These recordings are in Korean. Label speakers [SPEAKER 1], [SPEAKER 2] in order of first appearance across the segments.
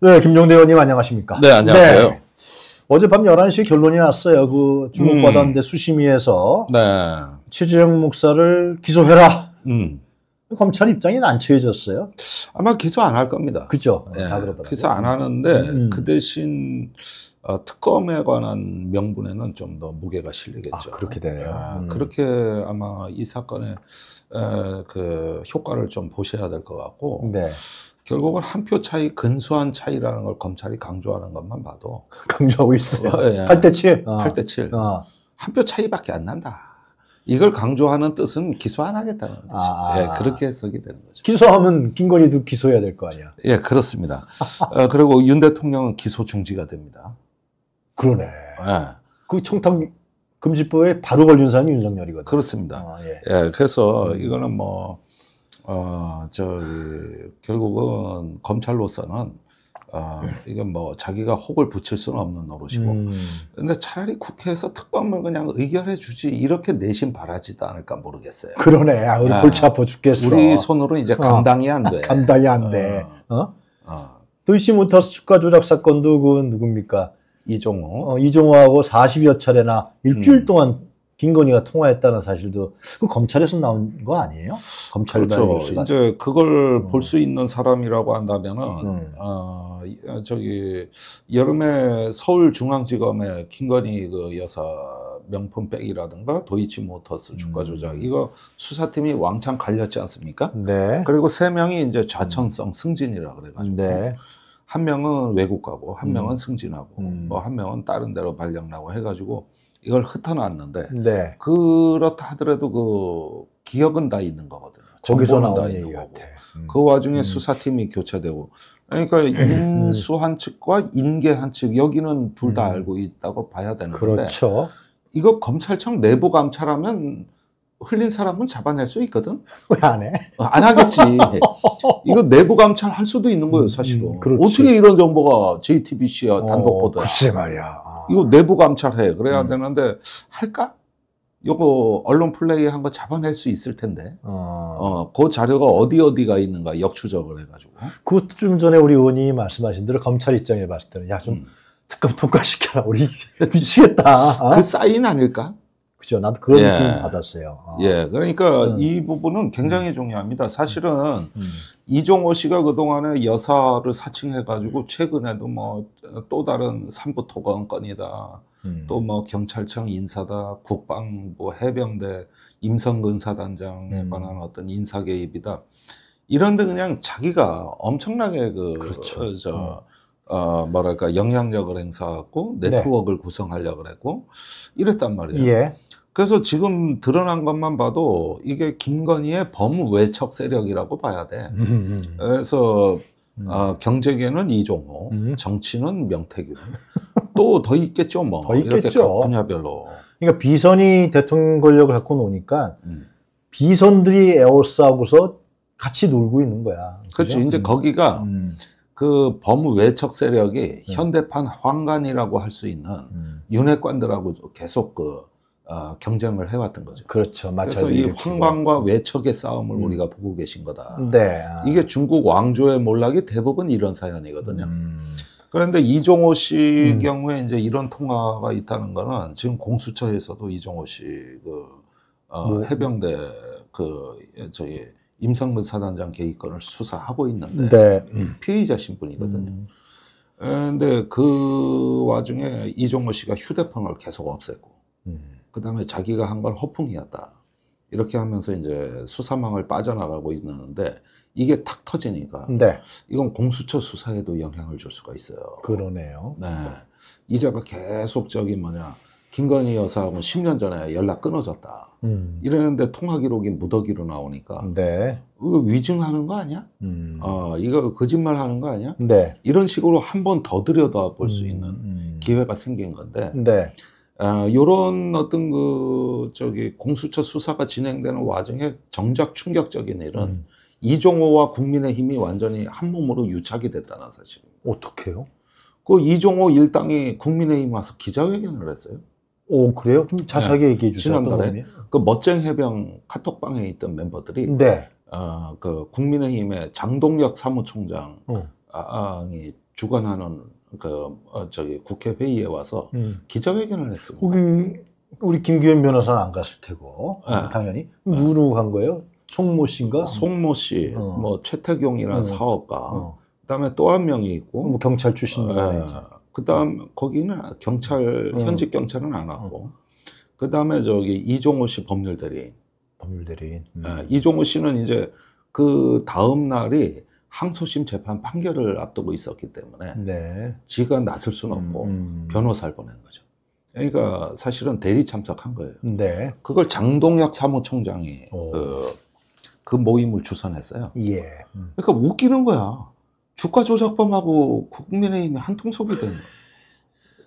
[SPEAKER 1] 네, 김종대 의원님 안녕하십니까?
[SPEAKER 2] 네, 안녕하세요. 네.
[SPEAKER 1] 어젯밤 11시에 결론이 났어요. 그 중국 과단대 음. 수심위에서 네. 최재형 목사를 기소해라. 음. 검찰 입장이 난처해졌어요.
[SPEAKER 2] 아마 기소 안 할 겁니다.
[SPEAKER 1] 그죠?
[SPEAKER 2] 네, 기소 안 하는데 음. 그 대신 어, 특검에 관한 명분에는 좀 더 무게가 실리겠죠. 아,
[SPEAKER 1] 그렇게 되네요.
[SPEAKER 2] 아, 음. 그렇게 아마 이 사건의 에, 그 효과를 좀 보셔야 될 것 같고. 네. 결국은 한 표 차이, 근소한 차이라는 걸 검찰이 강조하는 것만 봐도.
[SPEAKER 1] 강조하고 있어요. 어, 예. 8대 7.
[SPEAKER 2] 어. 8대 7. 어. 한표 차이밖에 안 난다. 이걸 강조하는 뜻은 기소 안 하겠다는 뜻이에요. 아. 예, 그렇게 해석이 되는 거죠.
[SPEAKER 1] 기소하면 김건희도 기소해야 될 거 아니야.
[SPEAKER 2] 예, 그렇습니다. 어, 그리고 윤 대통령은 기소 중지가 됩니다.
[SPEAKER 1] 그러네. 예. 그 청탁 금지법에 바로 걸린 사람이 윤석열이거든요.
[SPEAKER 2] 그렇습니다. 아, 예. 예. 그래서 이거는 뭐, 어, 저기, 결국은 검찰로서는 어, 이건 뭐 자기가 혹을 붙일 수는 없는 노릇이고. 음. 근데 차라리 국회에서 특검을 그냥 의결해 주지 이렇게 내심 바라지도 않을까 모르겠어요.
[SPEAKER 1] 그러네. 아, 우리 아, 골치 아파 죽겠어.
[SPEAKER 2] 우리 손으로는 이제 어. 감당이 안 돼.
[SPEAKER 1] 감당이 안 돼. 어? 어? 어. 도이치 모터스 주가 조작 사건도 그 누굽니까?
[SPEAKER 2] 이종호.
[SPEAKER 1] 어, 이종호하고 40여 차례나 일주일 음. 동안 김건희가 통화했다는 사실도 그 검찰에서 나온 거 아니에요? 검찰
[SPEAKER 2] 그렇죠. 이제 그걸 음. 볼수 있는 사람이라고 한다면은 음. 어, 저기 여름에 서울중앙지검에 김건희 그 여사 명품백이라든가 도이치모터스 주가 음. 조작 음. 이거 수사팀이 왕창 갈렸지 않습니까? 네. 그리고 세 명이 이제 좌천성 승진이라 그래가지고 네. 한 명은 외국 가고 한 명은 음. 승진하고 음. 뭐한 명은 다른 데로 발령 나고 해가지고 이걸 흩어놨는데 네. 그렇다 하더라도 그 기억은 다 있는 거거든요.
[SPEAKER 1] 거기서 다 있는 거고.
[SPEAKER 2] 음. 그 와중에 음. 수사팀이 교체되고 그러니까 음. 인수한 측과 인계한 측 여기는 둘다 음. 알고 있다고 봐야 되는데
[SPEAKER 1] 그렇죠.
[SPEAKER 2] 이거 검찰청 내부 감찰하면 흘린 사람은 잡아낼 수 있거든.
[SPEAKER 1] 왜 안 해?
[SPEAKER 2] 어, 안 하겠지. 이거 내부 감찰 할 수도 있는 거예요, 사실은. 음, 어떻게 이런 정보가 JTBC야 어, 단독 보도?
[SPEAKER 1] 글쎄 말이야.
[SPEAKER 2] 이거 내부 감찰해. 그래야 음. 되는데 할까? 요거 언론 플레이 한 거 잡아낼 수 있을 텐데. 어. 어, 그 자료가 어디 어디가 있는가 역추적을 해가지고.
[SPEAKER 1] 그것도 좀 전에 우리 의원이 말씀하신 대로 검찰 입장에 봤을 때는 야좀 음. 특검 통과시켜라. 우리 미치겠다.
[SPEAKER 2] 어? 그 사인 아닐까?
[SPEAKER 1] 그죠. 나도 그런 예. 느낌 받았어요.
[SPEAKER 2] 어. 예. 그러니까 음. 이 부분은 굉장히 음. 중요합니다. 사실은 음. 이종호 씨가 그동안에 여사를 사칭해가지고 최근에도 뭐 또 다른 삼부 토건 건이다. 음. 또뭐 경찰청 인사다. 국방부 해병대 임성근 사단장에 음. 관한 어떤 인사 개입이다. 이런데 그냥 자기가 엄청나게 그, 그렇죠. 저, 어. 어, 뭐랄까, 영향력을 행사하고 네트워크를 네. 구성하려고 했고, 이랬단 말이에요. 예. 그래서 지금 드러난 것만 봐도 이게 김건희의 범외척 세력이라고 봐야 돼. 음, 음, 음. 그래서 어, 경제계는 이종호, 음. 정치는 명태균. 또 더 있겠죠, 뭐.
[SPEAKER 1] 더 있겠죠.
[SPEAKER 2] 분야별로.
[SPEAKER 1] 그러니까 비선이 대통령 권력을 갖고 노니까 음. 비선들이 에워싸고서 같이 놀고 있는 거야.
[SPEAKER 2] 그렇죠. 이제 거기가 그 범외척 세력이 네. 현대판 황관이라고 할 수 있는 윤핵관들하고 계속 그 어, 경쟁을 해왔던 거죠.
[SPEAKER 1] 그렇죠.
[SPEAKER 2] 그래서 이 황광과 외척의 싸움을 음. 우리가 보고 계신 거다. 네. 아. 이게 중국 왕조의 몰락이 대부분 이런 사연이거든요. 음. 그런데 이종호 씨 음. 경우에 이제 이런 통화가 있다는 거는 지금 공수처에서도 이종호 씨그 어, 뭐. 해병대 그 저기 임성근 사단장 개입 건을 수사하고 있는데 네. 음. 피의자 신분이거든요. 음. 근데 그 와중에 이종호 씨가 휴대폰을 계속 없앴고 음. 그 다음에 자기가 한 건 허풍이었다. 이렇게 하면서 이제 수사망을 빠져나가고 있는데 이게 탁 터지니까 네. 이건 공수처 수사에도 영향을 줄 수가 있어요.
[SPEAKER 1] 그러네요.
[SPEAKER 2] 네. 이자가 계속 저기 뭐냐 김건희 여사하고 10년 전에 연락 끊어졌다. 음. 이러는데 통화 기록이 무더기로 나오니까 네. 이거 위증하는 거 아니야? 음. 어, 이거 거짓말 하는 거 아니야? 네. 이런 식으로 한 번 더 들여다 볼수 음. 있는 음. 기회가 생긴 건데 네. 아, 요런 어떤 그, 저기, 공수처 수사가 진행되는 와중에 정작 충격적인 일은 음. 이종호와 국민의힘이 완전히 한 몸으로 유착이 됐다는 사실입니다.
[SPEAKER 1] 어떻게요?
[SPEAKER 2] 그 이종호 일당이 국민의힘 와서 기자회견을 했어요.
[SPEAKER 1] 오, 그래요? 좀 자세하게 네. 얘기해 주세요.
[SPEAKER 2] 지난달에 그 멋쟁 해병 카톡방에 있던 멤버들이 네. 어, 그 국민의힘의 장동혁 사무총장이 어. 주관하는 그 어, 저기 국회 회의에 와서 음. 기자회견을 했습니다.
[SPEAKER 1] 거기 우리 김기현 변호사는 안 갔을 테고 네. 당연히 누구 간 거예요? 송모 씨인가?
[SPEAKER 2] 송모 씨, 어. 뭐 최태경이라는 어. 사업가, 어. 그다음에 또 한 명이 있고
[SPEAKER 1] 뭐 경찰 출신 네.
[SPEAKER 2] 그다음 거기는 경찰 어. 현직 경찰은 안 왔고 어. 그다음에 저기 이종호 씨 법률 대리인.
[SPEAKER 1] 법률 대리인.
[SPEAKER 2] 음. 네, 이종호 씨는 이제 그 다음 날이 항소심 재판 판결을 앞두고 있었기 때문에 네. 지가 나설 수는 없고 음, 음. 변호사를 보낸 거죠. 그러니까 사실은 대리 참석한 거예요. 네. 그걸 장동혁 사무총장이 그, 그, 모임을 주선했어요. 예. 음. 그러니까 웃기는 거야. 주가 조작범하고 국민의힘이 한통속이 되는 거야.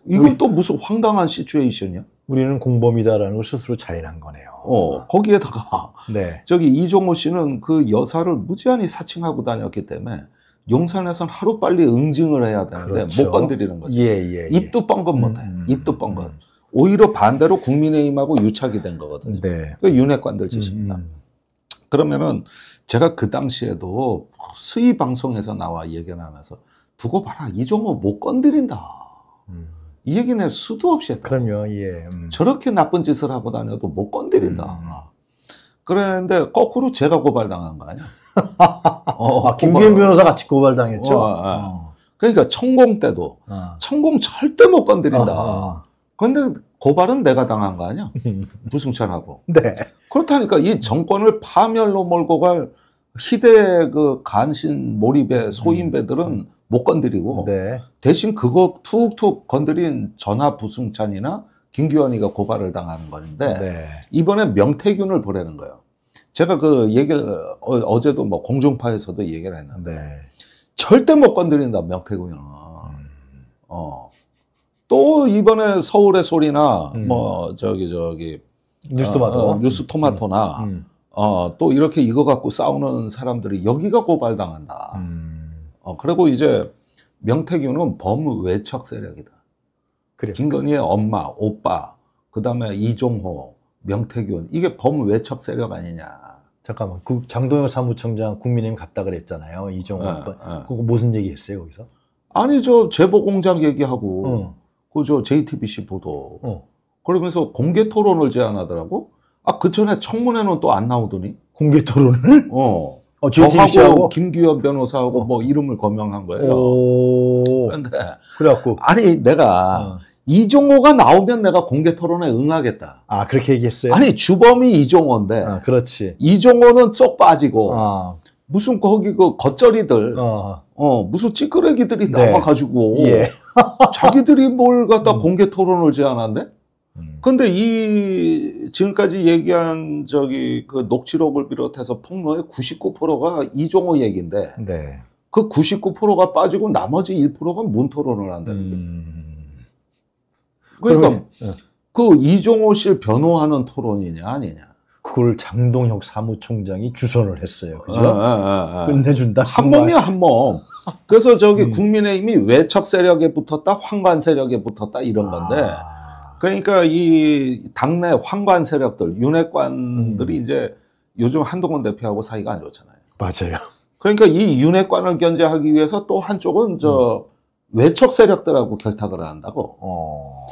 [SPEAKER 2] 이건 또 무슨 황당한 시츄에이션이야?
[SPEAKER 1] 우리는 공범이다라는 걸 스스로 자인한 거네요.
[SPEAKER 2] 어, 거기에다가 네. 저기 이종호 씨는 그 여사를 무지한히 사칭하고 다녔기 때문에 용산에서는 하루 빨리 응징을 해야 되는데 그렇죠. 못 건드리는 거죠. 예, 예, 예. 입도 뻥건 못해. 음, 음, 입도 뻥건. 음. 오히려 반대로 국민의힘하고 유착이 된 거거든요. 네. 그 윤핵관들 짓입니다. 음, 음. 그러면은 제가 그 당시에도 수의 방송에서 나와 얘기하면서 두고 봐라 이종호 못 건드린다. 음. 이 얘기는 수도 없이 했다.
[SPEAKER 1] 그럼요, 예.
[SPEAKER 2] 음. 저렇게 나쁜 짓을 하고 다녀도 못 건드린다. 음. 그랬는데 거꾸로 제가 고발당한 거 아니야?
[SPEAKER 1] 어, 아, 김기현 변호사 같이 고발당했죠. 어, 어.
[SPEAKER 2] 어. 그러니까 천공 때도 어. 천공 절대 못 건드린다. 어, 그런데 고발은 내가 당한 거 아니야? 부승찬하고. 네. 그렇다니까 이 정권을 파멸로 몰고 갈 희대 그 간신 몰입의 소인배들은 음. 못 건드리고 네. 대신 그거 툭툭 건드린 전화 부승찬이나 김기환이가 고발을 당하는 건데 네. 이번에 명태균을 보내는 거예요. 제가 그 얘기를 어, 제도 뭐 공중파에서도 얘기를 했는데 네. 절대 못 건드린다 명태균은. 음. 어. 또 이번에 서울의 소리나 음. 뭐 저기 저기
[SPEAKER 1] 뉴스 토마토
[SPEAKER 2] 어, 어, 뉴스 토마토나 음. 음. 어, 또 이렇게 이거 갖고 싸우는 사람들이 여기가 고발당한다. 음. 어, 그리고 이제 명태균은 범외척 세력이다. 그래. 김건희의 엄마, 오빠, 그 다음에 이종호, 명태균 이게 범외척 세력 아니냐.
[SPEAKER 1] 잠깐만, 그 장동혁 사무총장 국민의힘 갔다 그랬잖아요. 이종호 네, 네. 그거 무슨 얘기했어요 거기서?
[SPEAKER 2] 아니 저 제보공장 얘기하고 어. 그저 JTBC 보도. 어. 그러면서 공개 토론을 제안하더라고. 아그 전에 청문회는 또 안 나오더니.
[SPEAKER 1] 공개 토론을?
[SPEAKER 2] 어. 어, 저하고 김기현 변호사하고 어. 뭐 이름을 거명한 거예요. 오. 그런데 그래갖고 아니 내가 어. 이종호가 나오면 내가 공개 토론에 응하겠다.
[SPEAKER 1] 아 그렇게 얘기했어요?
[SPEAKER 2] 아니 주범이 이종호인데. 아,
[SPEAKER 1] 그렇지.
[SPEAKER 2] 이종호는 쏙 빠지고 아. 무슨 거기 그 겉절이들 어, 어 무슨 찌끄레기들이 네. 나와가지고 예. 자기들이 뭘 갖다 음. 공개 토론을 제안한대? 음. 근데 이 지금까지 얘기한 저기 그 녹취록을 비롯해서 폭로의 99%가 이종호 얘기인데 네. 그 99%가 빠지고 나머지 1%가 문 토론을 한다는 거예요. 음. 그러니까 그러면, 네. 그 이종호 씨를 변호하는 토론이냐 아니냐.
[SPEAKER 1] 그걸 장동혁 사무총장이 주선을 했어요. 그죠? 아, 아, 아, 끝내준다.
[SPEAKER 2] 한 몸이야, 한 몸. 그래서 저기 음. 국민의힘이 외척 세력에 붙었다, 황관 세력에 붙었다, 이런 건데. 아. 그러니까 이 당내 황관 세력들, 윤핵관들이 음. 이제 요즘 한동훈 대표하고 사이가 안 좋잖아요.
[SPEAKER 1] 맞아요.
[SPEAKER 2] 그러니까 이 윤핵관을 견제하기 위해서 또 한쪽은 저 음. 외척 세력들하고 결탁을 한다고. 어.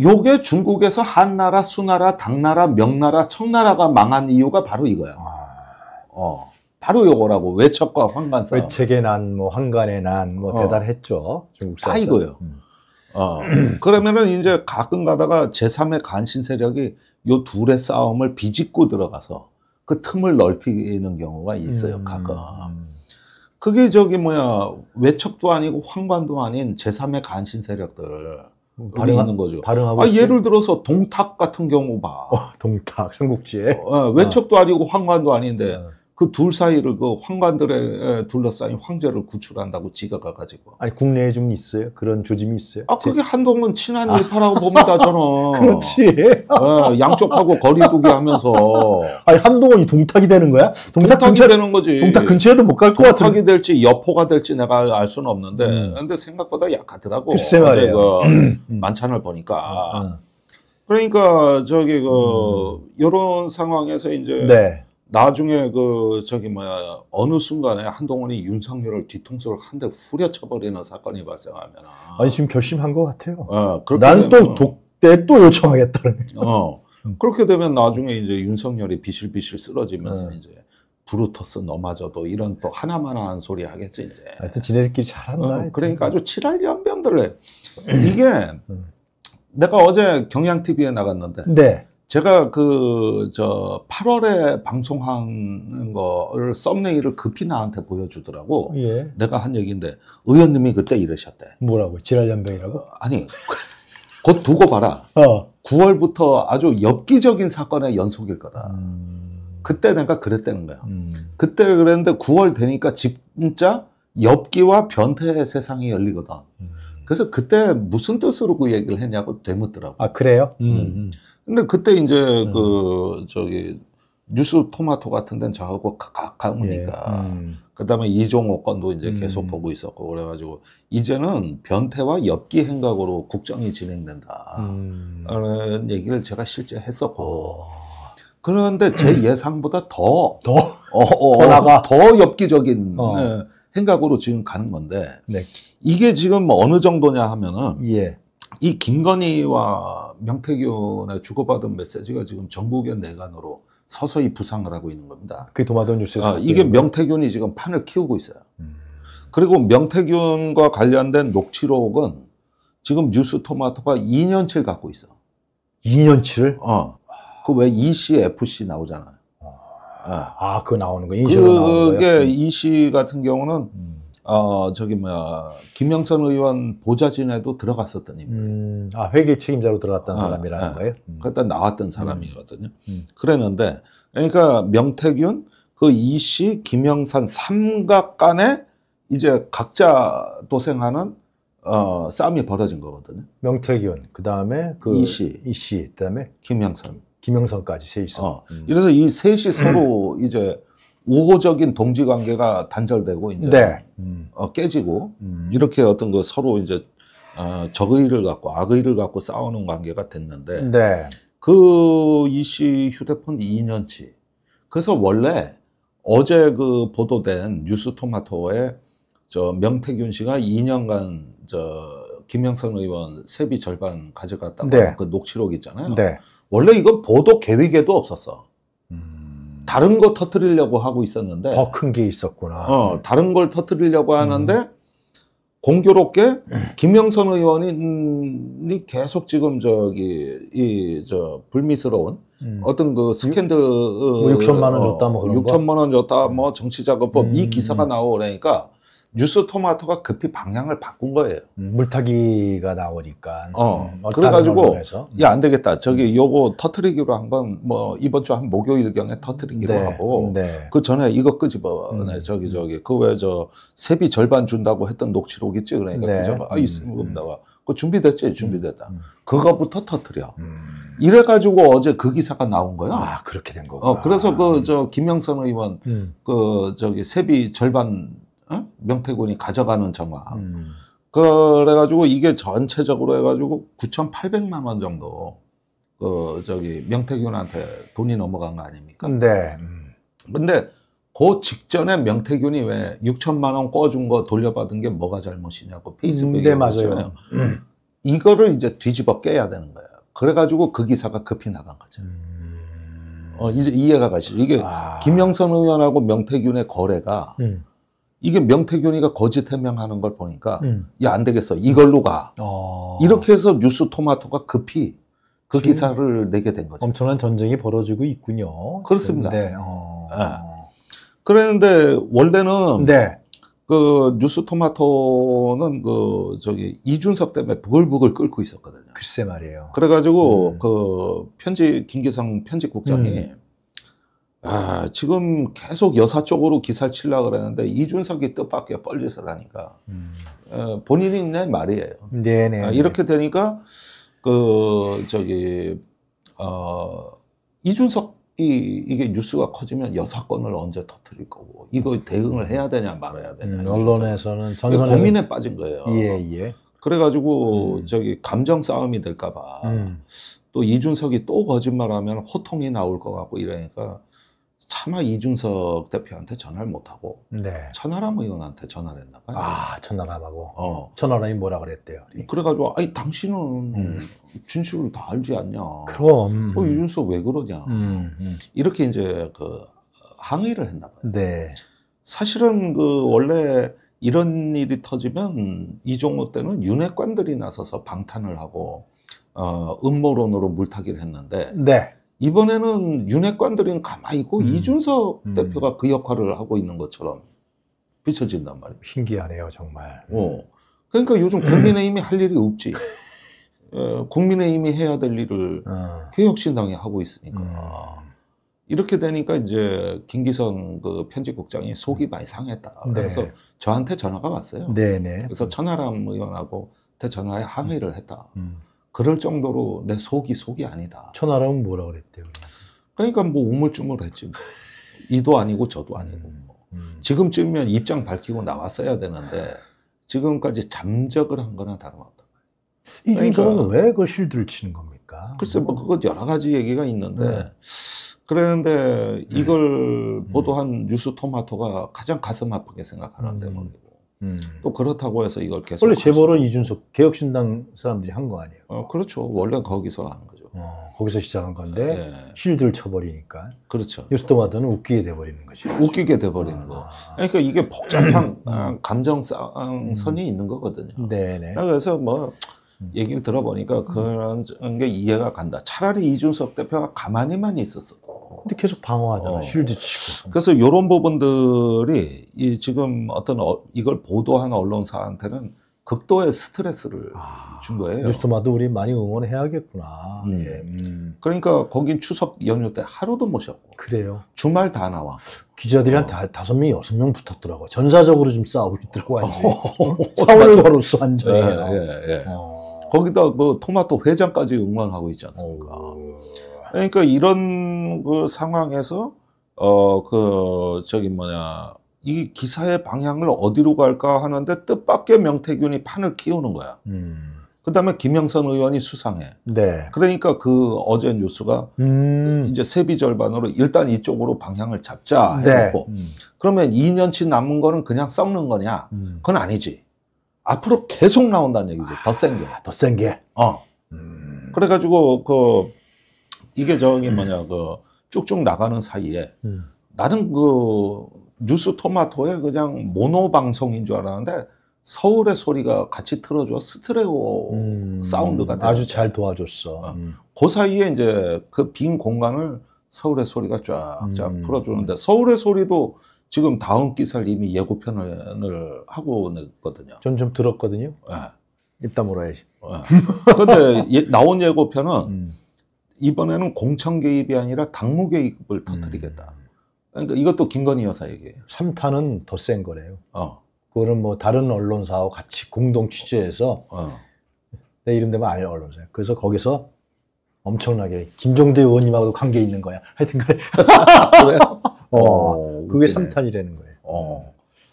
[SPEAKER 2] 요게 중국에서 한나라, 수나라, 당나라, 명나라, 청나라가 망한 이유가 바로 이거야. 아. 어. 바로 요거라고 외척과 황관 싸움.
[SPEAKER 1] 외척의 난, 뭐 황관의 난, 뭐 어. 대단했죠. 중국
[SPEAKER 2] 다 이거예요. 음. 어. 그러면은 이제 가끔 가다가 제3의 간신 세력이 요 둘의 싸움을 비집고 들어가서 그 틈을 넓히는 경우가 있어요, 음. 가끔. 그게 저기 뭐야, 외척도 아니고 황관도 아닌 제3의 간신 세력들. 발행 있는 거죠.
[SPEAKER 1] 발행하고
[SPEAKER 2] 아, 예를 들어서 동탁 같은 경우 봐.
[SPEAKER 1] 어, 동탁, 삼국지에.
[SPEAKER 2] 어, 외척도 아니고 황관도 아닌데. 어. 그 둘 사이를 그 황관들에 둘러싸인 황제를 구출한다고 지가 가 가지고.
[SPEAKER 1] 아니 국내에 좀 있어요? 그런 조짐이 있어요?
[SPEAKER 2] 아 그게 한동훈 친한 일파라고 아. 봅니다 저는.
[SPEAKER 1] 그렇지.
[SPEAKER 2] 네, 양쪽하고 거리두기 하면서.
[SPEAKER 1] 아니 한동훈이 동탁이 되는 거야?
[SPEAKER 2] 동탁, 동탁이 근처, 되는 거지.
[SPEAKER 1] 동탁 근처에도 못 갈 것 같은.
[SPEAKER 2] 동탁이 될지 여포가 될지 내가 알 수는 없는데, 음. 근데 생각보다 약하더라고.
[SPEAKER 1] 글쎄 말이에요. 그
[SPEAKER 2] 음. 만찬을 보니까. 음. 그러니까 저기 그 음. 이런 상황에서 이제. 네. 나중에 그 저기 뭐야 어느 순간에 한동훈이 윤석열을 뒤통수를 한 대 후려쳐버리는 사건이 발생하면
[SPEAKER 1] 아니 지금 결심한 것 같아요.
[SPEAKER 2] 어,
[SPEAKER 1] 난또 독대 또 요청하겠다는.
[SPEAKER 2] 어 음. 그렇게 되면 나중에 이제 윤석열이 비실비실 쓰러지면서 음. 이제 브루터스 너마저도 이런 또 하나만한 소리 하겠지 이제.
[SPEAKER 1] 하여튼 지네들끼리 잘한다. 어,
[SPEAKER 2] 그러니까 아주 칠할 연병들을 해. 이게 음. 내가 어제 경향 TV에 나갔는데. 네. 제가 그, 저, 8월에 방송한 거를 썸네일을 급히 나한테 보여주더라고. 예. 내가 한 얘기인데, 의원님이 그때 이러셨대.
[SPEAKER 1] 뭐라고? 지랄연병이라고? 어,
[SPEAKER 2] 아니, 곧 두고 봐라. 어. 9월부터 아주 엽기적인 사건의 연속일 거다. 음. 그때 내가 그랬다는 거야. 음. 그때 그랬는데 9월 되니까 진짜 엽기와 변태의 세상이 열리거든. 음. 그래서 그때 무슨 뜻으로 그 얘기를 했냐고 되묻더라고.
[SPEAKER 1] 아, 그래요? 음.
[SPEAKER 2] 음. 근데 그때 이제 음. 그 저기 뉴스 토마토 같은 데는 저하고 가까우니까 예. 음. 그다음에 이종호 건도 이제 음. 계속 보고 있었고 그래가지고 이제는 변태와 엽기 행각으로 국정이 진행된다 음. 라는 얘기를 제가 실제 했었고 어. 그런데 제 예상보다 더
[SPEAKER 1] 더, 어, 어, 더 나가
[SPEAKER 2] 더 엽기적인 어. 네, 행각으로 지금 가는 건데 네. 이게 지금 어느 정도냐 하면은 예. 이 김건희와 명태균의 주고받은 메시지가 지금 전국의 내관으로 서서히 부상을 하고 있는 겁니다.
[SPEAKER 1] 그게 도마돈 뉴스에서.
[SPEAKER 2] 아, 이게 명태균이 지금 판을 키우고 있어요. 음. 그리고 명태균과 관련된 녹취록은 지금 뉴스 토마토가 2년치를 갖고 있어.
[SPEAKER 1] 2년치를?
[SPEAKER 2] 어. 그왜 EC, FC 나오잖아요.
[SPEAKER 1] 아, 아 그거 나오는 거.
[SPEAKER 2] 그게 EC 같은 경우는 음. 어, 저기 뭐야, 김영선 의원 보좌진에도 들어갔었던 인물. 음,
[SPEAKER 1] 아, 회계 책임자로 들어갔던 아, 사람이라는 아, 거예요?
[SPEAKER 2] 음. 그때 나왔던 사람이거든요. 음. 음. 그랬는데, 그러니까 명태균, 그 이씨, 김영산 삼각 간에 이제 각자 도생하는 어, 싸움이 벌어진 거거든요.
[SPEAKER 1] 명태균, 그 다음에 그
[SPEAKER 2] 이씨,
[SPEAKER 1] 이씨, 그 다음에
[SPEAKER 2] 김영선.
[SPEAKER 1] 김영선까지 셋이서. 어,
[SPEAKER 2] 음. 이래서 이 셋이 서로 이제 우호적인 동지 관계가 단절되고 이제 네. 어, 깨지고 음. 이렇게 어떤 그 서로 이제 어, 적의를 갖고 악의를 갖고 싸우는 관계가 됐는데 네. 그 이씨 휴대폰 2년치 그래서 원래 어제 그 보도된 뉴스토마토에 저 명태균 씨가 2년간 저 김영선 의원 세비 절반 가져갔다고 네. 그 녹취록 있잖아요. 네. 원래 이건 보도 계획에도 없었어. 다른 거 터트리려고 하고 있었는데
[SPEAKER 1] 더 큰 게 있었구나.
[SPEAKER 2] 어, 다른 걸 터트리려고 하는데 음. 공교롭게 김영선 의원이 계속 지금 저기 이 저 불미스러운 음. 어떤 그 스캔들 뭐
[SPEAKER 1] 6천만 원 줬다 뭐
[SPEAKER 2] 그런 6천만 원 줬다 뭐 정치자금법 음. 이 기사가 나오고 그러니까 뉴스 토마토가 급히 방향을 바꾼 거예요.
[SPEAKER 1] 음, 물타기가 나오니까.
[SPEAKER 2] 어. 음, 그래가지고 야 안 되겠다. 저기 요거 터트리기로 한번 뭐 이번 주 한 목요일 경에 터트리기로 네, 하고 네. 그 전에 이거 끄집어. 음. 네, 저기 저기 그 왜 저 세비 절반 준다고 했던 녹취록 있지 그러니까 네. 그저 아 있습니다. 그 준비됐지 준비됐다. 음. 그거부터 터트려. 음. 이래가지고 어제 그 기사가 나온 거야.
[SPEAKER 1] 아 그렇게 된 거고.
[SPEAKER 2] 어 그래서 그 저 김영선 의원 음. 그 저기 세비 절반 어? 명태군이 가져가는 정황. 음. 그래가지고 이게 전체적으로 해가지고 9,800만 원 정도 그 저기 명태균한테 돈이 넘어간 거 아닙니까?
[SPEAKER 1] 네.
[SPEAKER 2] 근데 그 직전에 명태균이 왜 6천만 원 꿔준 거 돌려받은 게 뭐가 잘못이냐고 페이스북에 음, 네,
[SPEAKER 1] 맞아요. 음.
[SPEAKER 2] 이거를 이제 뒤집어 깨야 되는 거예요. 그래가지고 그 기사가 급히 나간 거죠. 음. 어, 이제 이해가 가시죠. 이게 아. 김영선 의원하고 명태균의 거래가 음. 이게 명태균이가 거짓 해명하는 걸 보니까 음. 야안 되겠어 이걸로 가 어. 이렇게 해서 뉴스 토마토가 급히 그 기사를 내게 된 거죠.
[SPEAKER 1] 엄청난 전쟁이 벌어지고 있군요.
[SPEAKER 2] 그렇습니다. 네. 어. 네. 그랬는데 원래는 네. 그 뉴스 토마토는 그 저기 이준석 때문에 부글부글 끓고 있었거든요.
[SPEAKER 1] 글쎄 말이에요.
[SPEAKER 2] 그래가지고 음. 그 편집 김기성 편집국장이 음. 아, 지금 계속 여사 쪽으로 기사를 치려고 그러는데 이준석이 뜻밖의 뻘짓을 하니까 음. 어, 본인이 내 말이에요.
[SPEAKER 1] 네네.
[SPEAKER 2] 아, 이렇게 되니까 그 저기 어 이준석이 이게 뉴스가 커지면 여사건을 언제 터뜨릴 거고 이거 대응을 해야 되냐 말아야 되냐.
[SPEAKER 1] 음, 언론에서는
[SPEAKER 2] 전선에 고민에 빠진 거예요.
[SPEAKER 1] 예 예.
[SPEAKER 2] 그래가지고 음. 저기 감정 싸움이 될까봐 음. 또 이준석이 또 거짓말하면 호통이 나올 것 같고 이러니까 차마 이준석 대표한테 전화를 못하고
[SPEAKER 1] 네.
[SPEAKER 2] 천하람 의원한테 전화를 했나 봐요.
[SPEAKER 1] 아, 천하람하고.
[SPEAKER 2] 어.
[SPEAKER 1] 천하람이 뭐라 그랬대요?
[SPEAKER 2] 그래가지고 아니 당신은
[SPEAKER 1] 음.
[SPEAKER 2] 진실을 다 알지 않냐.
[SPEAKER 1] 그럼.
[SPEAKER 2] 어, 이준석 왜 그러냐.
[SPEAKER 1] 음, 음.
[SPEAKER 2] 이렇게 이제 그 항의를 했나 봐요.
[SPEAKER 1] 네.
[SPEAKER 2] 사실은 그 원래 이런 일이 터지면 이종호 때는 윤핵관들이 나서서 방탄을 하고 어 음모론으로 물타기를 했는데
[SPEAKER 1] 네.
[SPEAKER 2] 이번에는 윤핵관들은 가만히 있고
[SPEAKER 1] 음.
[SPEAKER 2] 이준석
[SPEAKER 1] 음.
[SPEAKER 2] 대표가 그 역할을 하고 있는 것처럼 비춰진단 말이에요.
[SPEAKER 1] 신기하네요, 정말.
[SPEAKER 2] 어. 그러니까 요즘 국민의힘이 할 일이 없지. 어, 국민의힘이 해야 될 일을
[SPEAKER 1] 어.
[SPEAKER 2] 개혁신당이 하고 있으니까.
[SPEAKER 1] 음.
[SPEAKER 2] 이렇게 되니까 이제 김기성 그 편집국장이 속이 많이 상했다.
[SPEAKER 1] 네.
[SPEAKER 2] 그래서 저한테 전화가 왔어요.
[SPEAKER 1] 네네.
[SPEAKER 2] 그래서 천하람 의원하고 대 전화에 항의를 했다.
[SPEAKER 1] 음.
[SPEAKER 2] 그럴 정도로 내 속이 속이 아니다.
[SPEAKER 1] 천하람은 뭐라 그랬대요?
[SPEAKER 2] 그러니까 뭐 우물쭈물했지. 뭐. 이도 아니고 저도 아니고. 뭐.
[SPEAKER 1] 음.
[SPEAKER 2] 지금쯤이면 입장 밝히고 나왔어야 되는데 지금까지 잠적을 한 거나 다름없다.
[SPEAKER 1] 이준석은
[SPEAKER 2] 그러니까-
[SPEAKER 1] 왜그 실드를 치는 겁니까?
[SPEAKER 2] 글쎄 뭐 그거 여러 가지 얘기가 있는데
[SPEAKER 1] 네.
[SPEAKER 2] 그랬는데 이걸 보도한 뉴스 토마토가 가장 가슴 아프게 생각하는
[SPEAKER 1] 음.
[SPEAKER 2] 대목이고
[SPEAKER 1] 음.
[SPEAKER 2] 또 그렇다고 해서 이걸 계속
[SPEAKER 1] 원래 재벌은 이준석 개혁신당 사람들이 한 거 아니에요?
[SPEAKER 2] 어, 그렇죠 원래 거기서 한 거죠.
[SPEAKER 1] 어, 거기서 시작한 건데
[SPEAKER 2] 예,
[SPEAKER 1] 실드를 쳐버리니까
[SPEAKER 2] 그렇죠.
[SPEAKER 1] 뉴스토마토는 웃기게 돼버리는 거지.
[SPEAKER 2] 웃기게 돼버리는 거.
[SPEAKER 1] 아.
[SPEAKER 2] 그러니까 이게 복잡한 아, 감정 선이 있는 거거든요.
[SPEAKER 1] 네네.
[SPEAKER 2] 그래서 뭐
[SPEAKER 1] 음.
[SPEAKER 2] 얘기를 들어보니까 그런 게 이해가 간다. 차라리 이준석 대표가 가만히만 있었어.
[SPEAKER 1] 근데 계속 방어하잖아.
[SPEAKER 2] 어.
[SPEAKER 1] 실드 치고.
[SPEAKER 2] 그래서 이런 부분들이 이 지금 어떤 어- 이걸 보도한 언론사한테는 극도의 스트레스를
[SPEAKER 1] 아,
[SPEAKER 2] 준 거예요.
[SPEAKER 1] 뉴스토마토 우리 많이 응원해야겠구나.
[SPEAKER 2] 음.
[SPEAKER 1] 예, 음.
[SPEAKER 2] 그러니까 거긴 추석 연휴 때 하루도 못 쉬었고
[SPEAKER 1] 그래요.
[SPEAKER 2] 주말 다 나와.
[SPEAKER 1] 기자들이 한
[SPEAKER 2] 어.
[SPEAKER 1] 다, 다섯 명, 여섯 명 붙었더라고. 전사적으로 좀 싸우고 있더라고, 사활을 걸었어,
[SPEAKER 2] 예,
[SPEAKER 1] 완전히.
[SPEAKER 2] 예, 예.
[SPEAKER 1] 어.
[SPEAKER 2] 거기다 그 토마토 회장까지 응원하고 있지 않습니까?
[SPEAKER 1] 어.
[SPEAKER 2] 그러니까 이런 그 상황에서 어 그 저기 뭐냐 이 기사의 방향을 어디로 갈까 하는데 뜻밖의 명태균이 판을 키우는 거야.
[SPEAKER 1] 음.
[SPEAKER 2] 그다음에 김영선 의원이 수상해.
[SPEAKER 1] 네.
[SPEAKER 2] 그러니까 그 어제 뉴스가
[SPEAKER 1] 음.
[SPEAKER 2] 이제 세비 절반으로 일단 이쪽으로 방향을 잡자
[SPEAKER 1] 네.
[SPEAKER 2] 해놓고
[SPEAKER 1] 음.
[SPEAKER 2] 그러면 2년치 남은 거는 그냥 썩는 거냐?
[SPEAKER 1] 음.
[SPEAKER 2] 그건 아니지. 앞으로 계속 나온다는 얘기지. 더센 게.
[SPEAKER 1] 더 센 게.
[SPEAKER 2] 어.
[SPEAKER 1] 음.
[SPEAKER 2] 그래가지고 그 이게 저기 뭐냐 그 쭉쭉 나가는 사이에
[SPEAKER 1] 음.
[SPEAKER 2] 나는 그 뉴스 토마토의 그냥 모노 방송인 줄 알았는데 서울의 소리가 같이 틀어줘 스트레오
[SPEAKER 1] 음.
[SPEAKER 2] 사운드가
[SPEAKER 1] 아주
[SPEAKER 2] 되는데
[SPEAKER 1] 잘 도와줬어.
[SPEAKER 2] 어.
[SPEAKER 1] 음.
[SPEAKER 2] 그 사이에 이제 그 빈 공간을 서울의 소리가 쫙쫙
[SPEAKER 1] 음.
[SPEAKER 2] 풀어주는데 서울의 소리도 지금 다음 기사를 이미 예고편을 하고 냈거든요.
[SPEAKER 1] 전 좀 들었거든요.
[SPEAKER 2] 예.
[SPEAKER 1] 입 다물어야지.
[SPEAKER 2] 예. 근데 예- 나온 예고편은
[SPEAKER 1] 음.
[SPEAKER 2] 이번에는 공천 개입이 아니라 당무 개입을 터뜨리겠다. 그러니까 이것도 김건희 여사 얘기예요.
[SPEAKER 1] 3탄은 더 센 거래요.
[SPEAKER 2] 어,
[SPEAKER 1] 그거는 뭐 다른 언론사하고 같이 공동 취재해서
[SPEAKER 2] 어.
[SPEAKER 1] 내 이름 되면 알 언론사예요. 그래서 거기서 엄청나게 김종대 의원님하고도 관계 있는 거야. 하여튼 그래.
[SPEAKER 2] 그래요?
[SPEAKER 1] 어,
[SPEAKER 2] 어,
[SPEAKER 1] 그게
[SPEAKER 2] 웃기네.
[SPEAKER 1] 3탄이라는 거예요.
[SPEAKER 2] 어.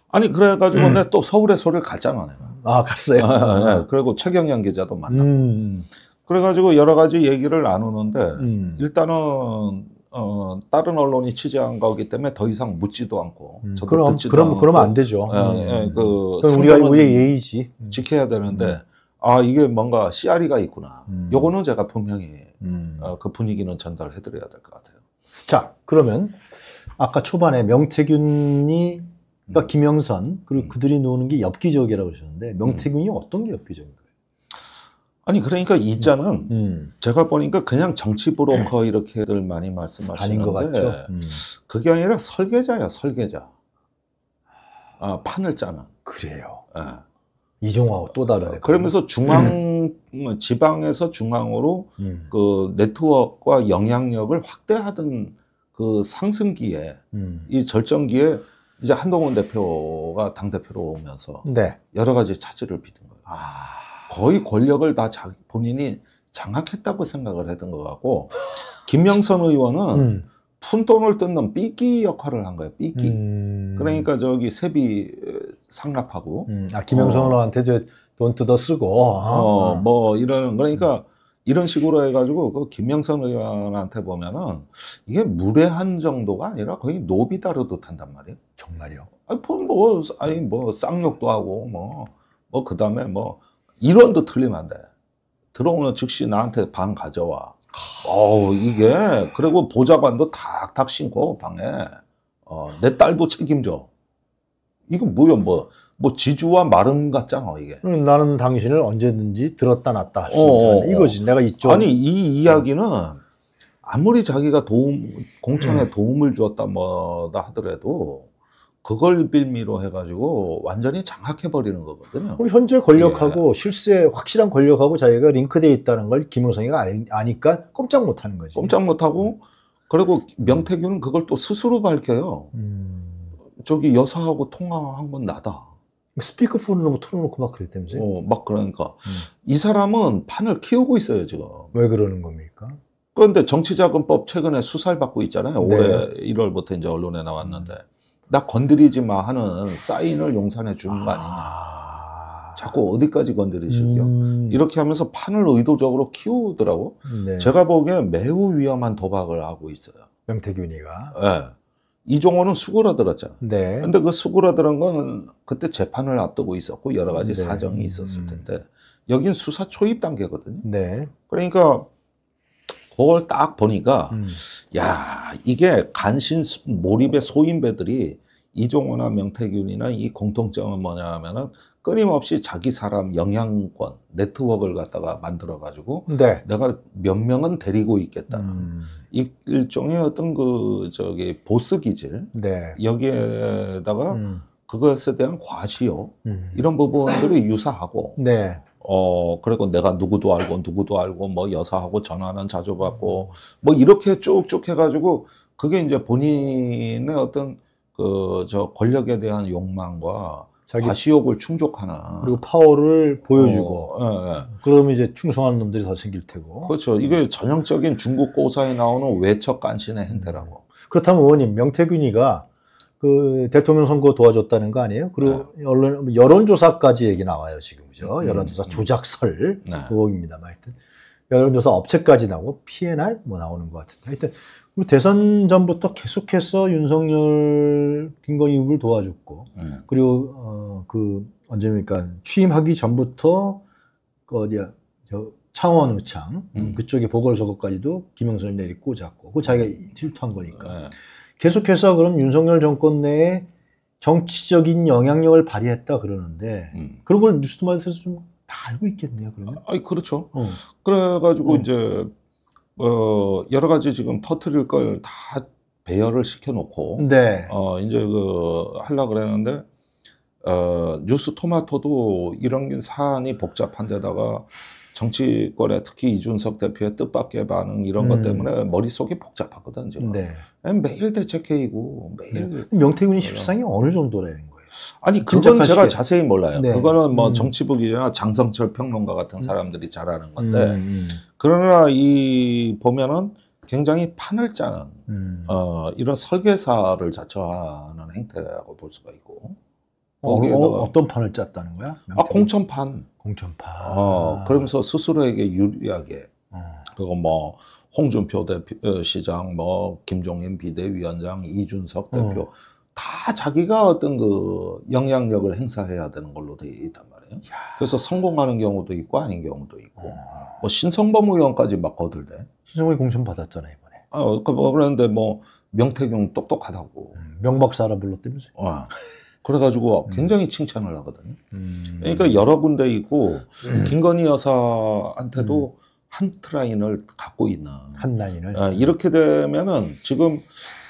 [SPEAKER 2] 아니 그래가지고
[SPEAKER 1] 음.
[SPEAKER 2] 내가 또 서울의 소리를 갔잖아 내가.
[SPEAKER 1] 아, 갔어요.
[SPEAKER 2] 예, 그리고 최경영 기자도 만나. 고
[SPEAKER 1] 음,
[SPEAKER 2] 그래가지고 여러 가지 얘기를 나누는데
[SPEAKER 1] 음.
[SPEAKER 2] 일단은 어, 다른 언론이 취재한 거기 때문에 더 이상 묻지도 않고
[SPEAKER 1] 음, 그럼,
[SPEAKER 2] 듣지도
[SPEAKER 1] 그럼,
[SPEAKER 2] 않고
[SPEAKER 1] 그러면 안 되죠.
[SPEAKER 2] 예,
[SPEAKER 1] 음.
[SPEAKER 2] 예, 그
[SPEAKER 1] 우리가, 우리의 예의지. 음.
[SPEAKER 2] 지켜야 되는데 아 이게 뭔가 씨알이가 있구나.
[SPEAKER 1] 음.
[SPEAKER 2] 요거는 제가 분명히
[SPEAKER 1] 음.
[SPEAKER 2] 어, 그 분위기는 전달해드려야 될 것 같아요.
[SPEAKER 1] 자, 그러면 아까 초반에 명태균이 그러니까
[SPEAKER 2] 음.
[SPEAKER 1] 김영선 그리고 그들이 노는 게 엽기적이라고 하셨는데 명태균이 어떤 게 엽기적인가요?
[SPEAKER 2] 아니 그러니까 이 자는
[SPEAKER 1] 음.
[SPEAKER 2] 제가 보니까 그냥 정치 브로커 이렇게들 많이 말씀하시는데
[SPEAKER 1] 아닌 것 같죠. 음.
[SPEAKER 2] 그게 아니라 설계자야 설계자. 아 판을 짜는.
[SPEAKER 1] 그래요.
[SPEAKER 2] 예.
[SPEAKER 1] 이종화하고 또 다르네.
[SPEAKER 2] 그러면서 중앙 지방에서 중앙으로
[SPEAKER 1] 음.
[SPEAKER 2] 그 네트워크와 영향력을 확대하던 그 상승기에
[SPEAKER 1] 음.
[SPEAKER 2] 이 절정기에 이제 한동훈 대표가 당 대표로 오면서
[SPEAKER 1] 네.
[SPEAKER 2] 여러 가지 차질을 빚은 거예요.
[SPEAKER 1] 아.
[SPEAKER 2] 거의 권력을 다 자기 본인이 장악했다고 생각을 했던 것 같고 김영선 의원은
[SPEAKER 1] 음.
[SPEAKER 2] 푼돈을 뜯는 삐끼 역할을 한 거예요. 삐끼.
[SPEAKER 1] 음.
[SPEAKER 2] 그러니까 저기 세비 상납하고
[SPEAKER 1] 음. 아 김영선한테 돈 뜯어 쓰고.
[SPEAKER 2] 어, 뭐 이러는 그러니까 이런 식으로 해가지고 그 김영선 의원한테 보면은 이게 무례한 정도가 아니라 거의 노비 다루듯 한단 말이에요.
[SPEAKER 1] 정말요?
[SPEAKER 2] 아니 뭐, 뭐 아니 뭐 쌍욕도 하고 뭐 뭐 그다음에 뭐 이론도 틀리면 안 돼. 들어오는 즉시 나한테 방 가져와. 어우 이게 그리고 보좌관도 탁탁 신고 방에 어, 내 딸도 책임져. 이거 뭐야 뭐. 뭐 지주와 마름 같잖아 이게.
[SPEAKER 1] 나는 당신을 언제든지 들었다 놨다 할수 어, 있는 이거지. 내가 있죠.
[SPEAKER 2] 아니 이 이야기는 아무리 자기가 도움 공천에 음. 도움을 주었다 뭐다 하더라도 그걸 빌미로 해가지고 완전히 장악해 버리는 거거든요.
[SPEAKER 1] 현재 권력하고 예. 실세 확실한 권력하고 자기가 링크돼 있다는 걸 김영성이가 아니까 꼼짝 못하는 거지.
[SPEAKER 2] 꼼짝 못하고 그리고 명태균은 그걸 또 스스로 밝혀요. 음. 저기 여사하고 통화한 건 나다.
[SPEAKER 1] 스피커폰으로 틀어놓고 막 그랬다면서요?
[SPEAKER 2] 어, 막 그러니까 음. 이 사람은 판을 키우고 있어요 지금.
[SPEAKER 1] 왜 그러는 겁니까?
[SPEAKER 2] 그런데 정치자금법 최근에 수사를 받고 있잖아요. 네. 올해 1월부터 이제 언론에 나왔는데. 나 건드리지 마 하는 사인을 용산에 주는 거 아니냐. 아... 자꾸 어디까지 건드리실게요. 음... 이렇게 하면서 판을 의도적으로 키우더라고. 네. 제가 보기엔 매우 위험한 도박을 하고 있어요.
[SPEAKER 1] 명태균이가.
[SPEAKER 2] 네. 이종호는 수그러들었잖아. 네. 근데 그 수그러들은 건 그때 재판을 앞두고 있었고 여러 가지 네. 사정이 있었을 음. 텐데 여긴 수사 초입 단계거든요. 네. 그러니까 그걸 딱 보니까 음. 야 이게 간신 몰입의 소인배들이 이종호나 명태균이나 이 공통점은 뭐냐 하면은 끊임없이 자기 사람 영향권 네트워크를 갖다가 만들어 가지고 네. 내가 몇 명은 데리고 있겠다 음. 이 일종의 어떤 그 저기 보스 기질 네. 여기에다가 음. 그것에 대한 과시요 음. 이런 부분들이 유사하고 네. 어, 그리고 내가 누구도 알고, 누구도 알고, 뭐 여사하고 전화는 자주 받고, 뭐 이렇게 쭉쭉 해가지고, 그게 이제 본인의 어떤 그, 저 권력에 대한 욕망과 자기 과시욕을 충족하는.
[SPEAKER 1] 그리고 파워를 보여주고. 어, 예, 예. 그러면 이제 충성하는 놈들이 더 생길 테고.
[SPEAKER 2] 그렇죠. 이게 전형적인 중국 고사에 나오는 외척 간신의 행태라고.
[SPEAKER 1] 그렇다면 의원님, 명태균이가 그 대통령 선거 도와줬다는 거 아니에요? 그리고 네. 언론 여론조사까지 얘기 나와요 지금 그죠? 음, 여론조사 음. 조작설 네. 의혹입니다. 하여튼 여론조사 업체까지 나오고 PNR 뭐 나오는 것 같은데 하여튼 대선 전부터 계속해서 윤석열 김건희 후보를 도와줬고 음. 그리고 어, 그 언제입니까 취임하기 전부터 그 어디야 저 창원 의창 음. 그쪽에 보궐선거까지도 김영선이 내리 꽂았고 그 자기가 질투한 거니까. 네. 계속해서 그럼 윤석열 정권 내에 정치적인 영향력을 발휘했다 그러는데 음. 그런 걸 뉴스마트에서 좀 다 알고 있겠네요. 그러면.
[SPEAKER 2] 아니 그렇죠. 어. 그래가지고 어. 이제 어 여러 가지 지금 터트릴 걸 다 배열을 시켜놓고 네. 어 이제 그 하려 그랬는데 어 뉴스 토마토도 이런 사안이 복잡한 데다가 정치권에 특히 이준석 대표의 뜻밖의 반응 이런 음. 것 때문에 머릿속이 복잡하거든 지금. 네. 매일 대책회의고 매일. 네.
[SPEAKER 1] 명태균이 실상이 어느 정도라는 거예요?
[SPEAKER 2] 아니 그건 제가 자세히 몰라요. 네. 그거는 뭐 음. 정치부 기자나 장성철 평론가 같은 음. 사람들이 잘 아는 건데 음, 음. 그러나 이 보면은 굉장히 판을 짜는 음. 어, 이런 설계사를 자처하는 행태라고 볼 수가 있고.
[SPEAKER 1] 어, 어, 떤 판을 짰다는 거야?
[SPEAKER 2] 명태균? 아 공천판.
[SPEAKER 1] 공천파.
[SPEAKER 2] 어, 그러면서 스스로에게 유리하게. 어. 그리고 뭐, 홍준표 대표, 어, 시장, 뭐, 김종인 비대위원장, 이준석 어. 대표, 어. 다 자기가 어떤 그 영향력을 행사해야 되는 걸로 돼 있단 말이 야. 그래서 성공하는 경우도 있고 아닌 경우도 있고. 어. 뭐, 신성범 의원까지 막 거들대.
[SPEAKER 1] 신성범이 공천 받았잖아요, 이번에.
[SPEAKER 2] 어, 그, 뭐, 그런데 뭐, 명태균 똑똑하다고.
[SPEAKER 1] 음, 명박사라 불렀다면서요. 어.
[SPEAKER 2] 그래가지고 음. 굉장히 칭찬을 하거든요. 음. 그러니까 여러 군데 있고 음. 김건희 여사한테도 한 트라인을 갖고 있는
[SPEAKER 1] 한 라인을
[SPEAKER 2] 아, 이렇게 되면은 지금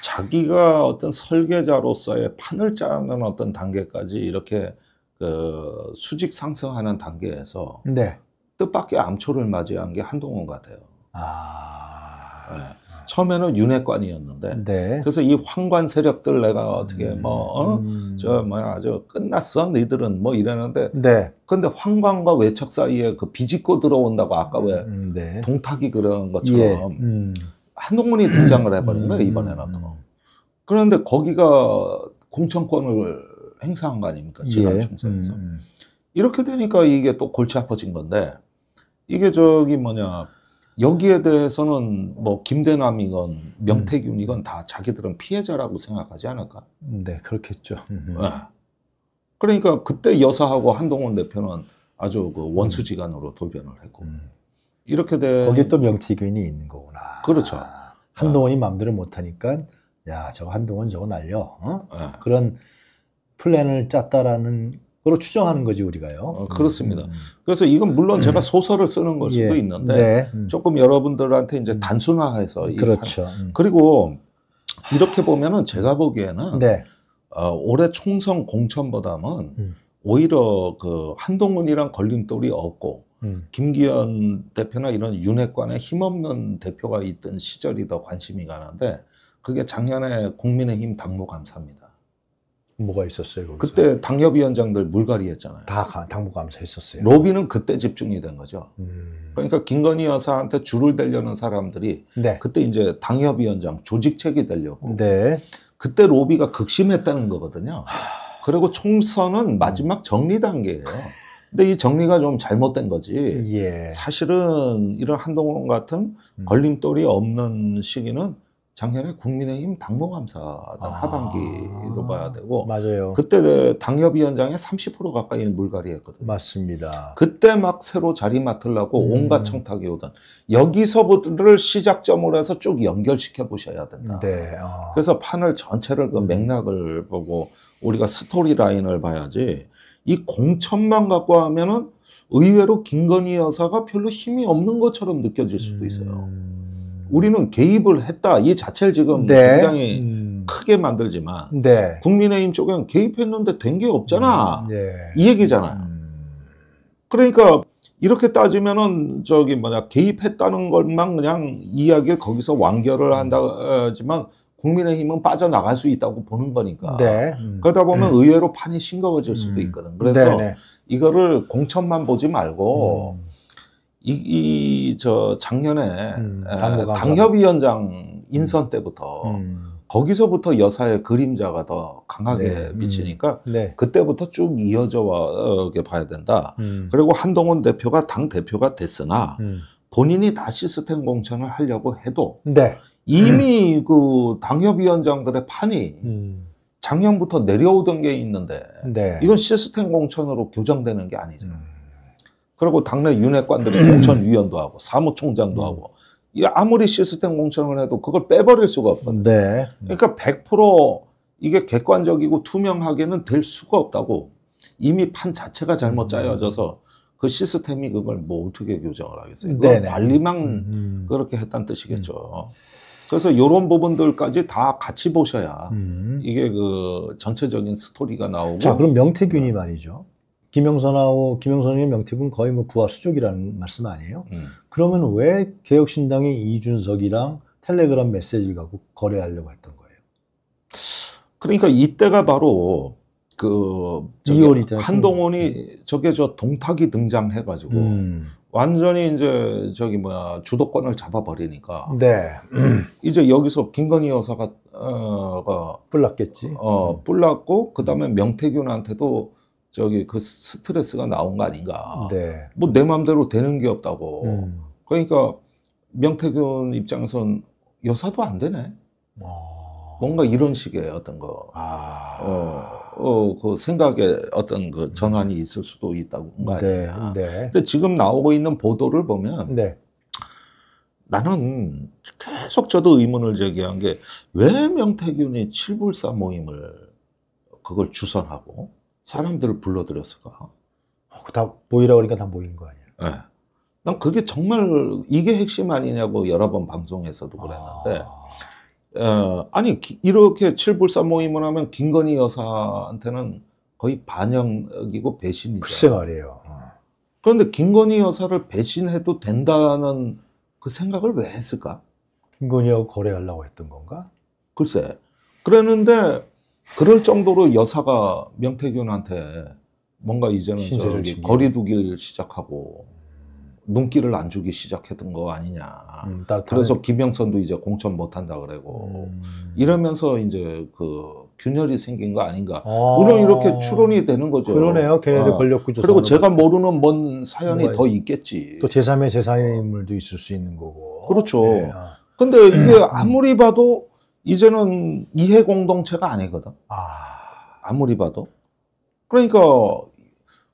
[SPEAKER 2] 자기가 어떤 설계자로서의 판을 짜는 어떤 단계까지 이렇게 그 수직 상승하는 단계에서 네. 뜻밖의 암초를 맞이한 게 한동훈 같아요. 아. 네. 처음에는 윤회관이었는데 네. 그래서 이 황관 세력들 내가 어떻게 음. 뭐저 어? 뭐야 저 끝났어 너희들은 뭐 이러는데 네. 근데 황관과 외척 사이에 그 비집고 들어온다고 아까 왜 음, 네. 동탁이 그런 것처럼 예. 음. 한동훈이 등장을 해버린 거예요 음. 이번에는 또 그런데 거기가 공천권을 행사한 거 아닙니까 지난 예. 총선에서 음, 음. 이렇게 되니까 이게 또 골치 아파진 건데 이게 저기 뭐냐 여기에 대해서는 뭐 김대남이건 명태균이건 다 자기들은 피해자라고 생각하지 않을까?
[SPEAKER 1] 네, 그렇겠죠.
[SPEAKER 2] 네. 그러니까 그때 여사하고 한동훈 대표는 아주 그 원수지간으로 돌변을 했고
[SPEAKER 1] 음.
[SPEAKER 2] 이렇게 된
[SPEAKER 1] 거기에 또 명태균이 있는 거구나.
[SPEAKER 2] 그렇죠.
[SPEAKER 1] 아, 한동훈이 마음대로 못하니까 야, 저거 한동훈 저거 날려. 어?
[SPEAKER 2] 네.
[SPEAKER 1] 그런 플랜을 짰다라는 걸로 추정하는 거지 우리가요.
[SPEAKER 2] 어, 그렇습니다.
[SPEAKER 1] 음.
[SPEAKER 2] 그래서 이건 물론 제가 소설을 쓰는 걸 수도
[SPEAKER 1] 예.
[SPEAKER 2] 있는데
[SPEAKER 1] 네. 음.
[SPEAKER 2] 조금 여러분들한테 이제 단순화해서 이
[SPEAKER 1] 그렇죠.
[SPEAKER 2] 판-
[SPEAKER 1] 음.
[SPEAKER 2] 그리고 이렇게 보면은 제가 보기에는
[SPEAKER 1] 네.
[SPEAKER 2] 어, 올해 총선 공천보다는
[SPEAKER 1] 음.
[SPEAKER 2] 오히려 그 한동훈이랑 걸림돌이 없고
[SPEAKER 1] 음.
[SPEAKER 2] 김기현 대표나 이런 윤핵관에 힘없는 대표가 있던 시절이 더 관심이 가는데 그게 작년에 국민의힘 당무 감사입니다.
[SPEAKER 1] 뭐가 있었어요? 거기서?
[SPEAKER 2] 그때 당협위원장들 물갈이 했잖아요.
[SPEAKER 1] 다 가- 당무감사 했었어요.
[SPEAKER 2] 로비는 그때 집중이 된 거죠.
[SPEAKER 1] 음.
[SPEAKER 2] 그러니까 김건희 여사한테 줄을 대려는 사람들이
[SPEAKER 1] 네.
[SPEAKER 2] 그때 이제 당협위원장 조직책이 되려고
[SPEAKER 1] 네.
[SPEAKER 2] 그때 로비가 극심했다는 거거든요. 그리고 총선은 마지막 정리 단계예요. 근데 이 정리가 좀 잘못된 거지.
[SPEAKER 1] 예.
[SPEAKER 2] 사실은 이런 한동훈 같은
[SPEAKER 1] 음.
[SPEAKER 2] 걸림돌이 없는 시기는 작년에 국민의힘 당무감사
[SPEAKER 1] 아.
[SPEAKER 2] 하반기로 봐야 되고
[SPEAKER 1] 맞아요.
[SPEAKER 2] 그때 당협위원장의 30% 가까이 물갈이했거든요.
[SPEAKER 1] 맞습니다.
[SPEAKER 2] 그때 막 새로 자리 맡으려고
[SPEAKER 1] 음.
[SPEAKER 2] 온갖 청탁이 오던 여기서부터를 시작점으로 해서 쭉 연결시켜 보셔야 된다.
[SPEAKER 1] 네. 어.
[SPEAKER 2] 그래서 판을 전체를 그 맥락을 보고 우리가 스토리 라인을 봐야지 이 공천만 갖고 하면은 의외로 김건희 여사가 별로 힘이 없는 것처럼 느껴질 수도 있어요.
[SPEAKER 1] 음.
[SPEAKER 2] 우리는 개입을 했다 이 자체를 지금
[SPEAKER 1] 네.
[SPEAKER 2] 굉장히
[SPEAKER 1] 음.
[SPEAKER 2] 크게 만들지만
[SPEAKER 1] 네.
[SPEAKER 2] 국민의힘 쪽엔 개입했는데 된 게 없잖아
[SPEAKER 1] 네.
[SPEAKER 2] 이 얘기잖아요.
[SPEAKER 1] 음.
[SPEAKER 2] 그러니까 이렇게 따지면은 저기 뭐냐 개입했다는 것만 그냥 이야기를 거기서 완결을 한다지만 국민의힘은 빠져나갈 수 있다고 보는 거니까.
[SPEAKER 1] 네. 음.
[SPEAKER 2] 그러다 보면
[SPEAKER 1] 음.
[SPEAKER 2] 의외로 판이 싱거워질 수도
[SPEAKER 1] 음.
[SPEAKER 2] 있거든. 그래서
[SPEAKER 1] 네네.
[SPEAKER 2] 이거를 공천만 보지 말고
[SPEAKER 1] 음.
[SPEAKER 2] 이저 작년에
[SPEAKER 1] 음.
[SPEAKER 2] 당협위원장 인선 때부터
[SPEAKER 1] 음.
[SPEAKER 2] 거기서부터 여사의 그림자가 더 강하게
[SPEAKER 1] 네. 음.
[SPEAKER 2] 비치니까
[SPEAKER 1] 네.
[SPEAKER 2] 그때부터 쭉 이어져 와게 봐야 된다.
[SPEAKER 1] 음.
[SPEAKER 2] 그리고 한동훈 대표가 당 대표가 됐으나
[SPEAKER 1] 음.
[SPEAKER 2] 본인이 다 시스템 공천을 하려고 해도
[SPEAKER 1] 네.
[SPEAKER 2] 이미 그 당협위원장들의 판이
[SPEAKER 1] 음.
[SPEAKER 2] 작년부터 내려오던 게 있는데
[SPEAKER 1] 네.
[SPEAKER 2] 이건 시스템 공천으로 교정되는 게 아니잖아.
[SPEAKER 1] 음.
[SPEAKER 2] 그리고 당내 윤핵관들이 공천위원도 하고 사무총장도 하고 이 아무리 시스템 공천을 해도 그걸 빼버릴 수가 없거든.
[SPEAKER 1] 네.
[SPEAKER 2] 그러니까 100% 이게 객관적이고 투명하게는 될 수가 없다고. 이미 판 자체가 잘못
[SPEAKER 1] 음.
[SPEAKER 2] 짜여져서 그 시스템이 그걸 뭐 어떻게 교정을 하겠어요. 그건
[SPEAKER 1] 네네.
[SPEAKER 2] 관리만
[SPEAKER 1] 음.
[SPEAKER 2] 그렇게 했다는 뜻이겠죠. 그래서 이런 부분들까지 다 같이 보셔야
[SPEAKER 1] 음.
[SPEAKER 2] 이게 그 전체적인 스토리가 나오고.
[SPEAKER 1] 자, 그럼 명태균이 말이죠. 김영선하고 김영선이 명태균 거의 뭐 부하 수족이라는 말씀 아니에요?
[SPEAKER 2] 음.
[SPEAKER 1] 그러면 왜 개혁신당의 이준석이랑 텔레그램 메시지를 갖고 거래하려고 했던 거예요?
[SPEAKER 2] 그러니까 이때가 바로 그 저기
[SPEAKER 1] 2월이잖아요.
[SPEAKER 2] 한동훈이 저게 저 동탁이 등장해가지고
[SPEAKER 1] 음.
[SPEAKER 2] 완전히 이제 저기 뭐야 주도권을 잡아버리니까
[SPEAKER 1] 네.
[SPEAKER 2] 이제 여기서 김건희 여사가 어가
[SPEAKER 1] 뿔났겠지.
[SPEAKER 2] 어 뿔났고 그 다음에 명태균한테도 저기 그 스트레스가 나온 거 아닌가.
[SPEAKER 1] 네.
[SPEAKER 2] 뭐내 맘대로 되는 게 없다고.
[SPEAKER 1] 음.
[SPEAKER 2] 그러니까 명태균 입장에선 여사도 안 되네.
[SPEAKER 1] 어.
[SPEAKER 2] 뭔가 이런 식의 어떤 거.
[SPEAKER 1] 아.
[SPEAKER 2] 어, 어, 그 생각에 어떤 그 전환이 있을 수도 있다고 거
[SPEAKER 1] 네. 네.
[SPEAKER 2] 근데 지금 나오고 있는 보도를 보면
[SPEAKER 1] 네.
[SPEAKER 2] 나는 계속 저도 의문을 제기한 게 왜 명태균이 칠불사 모임을 그걸 주선하고 사람들을 불러들였을까?
[SPEAKER 1] 어, 다 모이라고 그러니까 다 모인 거 아니에요?
[SPEAKER 2] 예. 난 그게 정말 이게 핵심 아니냐고 여러 번 방송에서도 그랬는데
[SPEAKER 1] 아.
[SPEAKER 2] 어, 아니 기- 이렇게 칠불사 모임을 하면 김건희 여사한테는 거의 반영이고 배신이죠.
[SPEAKER 1] 글쎄 말이에요. 어.
[SPEAKER 2] 그런데 김건희 여사를 배신해도 된다는 그 생각을 왜 했을까?
[SPEAKER 1] 김건희하고 거래하려고 했던 건가?
[SPEAKER 2] 글쎄. 그랬는데 그럴 정도로 여사가 명태균한테 뭔가 이제는 저기. 거리두기를 시작하고 눈길을 안 주기 시작했던 거 아니냐.
[SPEAKER 1] 음, 따-
[SPEAKER 2] 그래서 김영선도 이제 공천 못 한다 그러고
[SPEAKER 1] 음.
[SPEAKER 2] 이러면서 이제 그 균열이 생긴 거 아닌가. 아, 물론 이렇게 추론이 되는 거죠.
[SPEAKER 1] 그러네요. 걔네들 어. 권력 구조.
[SPEAKER 2] 그리고 제가 모르는 뭔 사연이 더 있겠지.
[SPEAKER 1] 또 제3의 제4의 인물도 있을 수 있는 거고.
[SPEAKER 2] 그렇죠. 네. 아. 근데 이게 아무리 봐도 이제는 이해 공동체가 아니거든. 아. 아무리 봐도. 그러니까